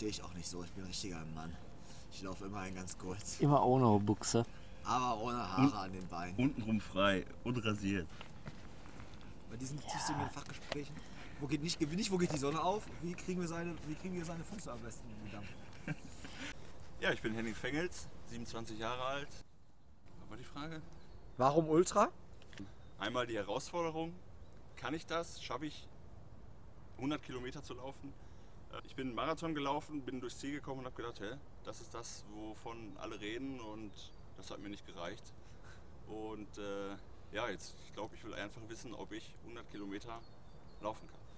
stehe ich auch nicht so. Ich bin ein richtiger Mann. Ich laufe immerhin ganz kurz. Immer ohne Buchse. Aber ohne Haare an den Beinen. Untenrum frei und rasiert. Bei diesen tiefsinnigen Fachgesprächen. Wo geht nicht, nicht, wo geht die Sonne auf? Wie kriegen wir seine, wie kriegen wir seine Füße am besten in den Dampf? Ja, ich bin Henning Fengels, 27 Jahre alt. Was war die Frage? Warum Ultra? Einmal die Herausforderung. Kann ich das? Schaffe ich 100 Kilometer zu laufen? Ich bin einen Marathon gelaufen, bin durchs Ziel gekommen und habe gedacht, hä, das ist das, wovon alle reden und das hat mir nicht gereicht. Und äh, ja, jetzt, ich glaube, ich will einfach wissen, ob ich 100 Kilometer laufen kann.